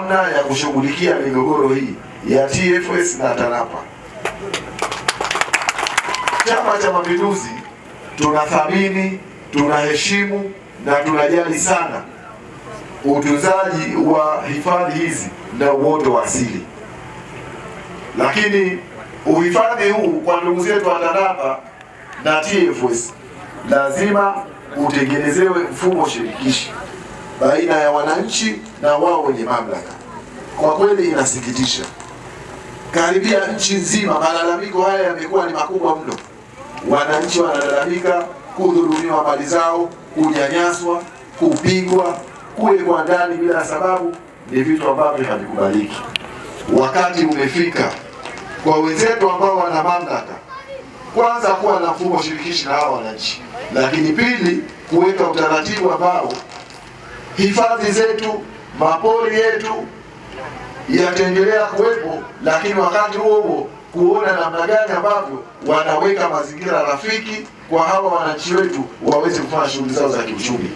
namna ya kushughulikia migogoro hii ya TFS na TANAPA. Chama cha Mapinduzi tunathamini, tunaheshimu na tunajali sana utunzaji wa hifadhi hizi na uoto wa asili, lakini uhifadhi huu kwa ndugu zetu wa TANAPA na TFS lazima utengenezewe mfumo shirikishi baina ya wananchi na wao wenye mamlaka. Kwa kweli inasikitisha, karibia nchi nzima malalamiko haya yamekuwa ni makubwa mno. Wananchi wanalalamika kudhulumiwa mali zao, kunyanyaswa, kupigwa, kuwekwa ndani bila sababu. Ni vitu ambavyo havikubaliki. Wakati umefika kwa wenzetu ambao wana mamlaka, kwanza kuwa na mfumo shirikishi na hawa wananchi, lakini pili kuweka utaratibu ambao hifadhi zetu, mapori yetu yataendelea kuwepo, lakini wakati huo huo kuona namna gani ambavyo wanaweka mazingira rafiki kwa hawa wananchi wetu waweze kufanya shughuli zao za kiuchumi.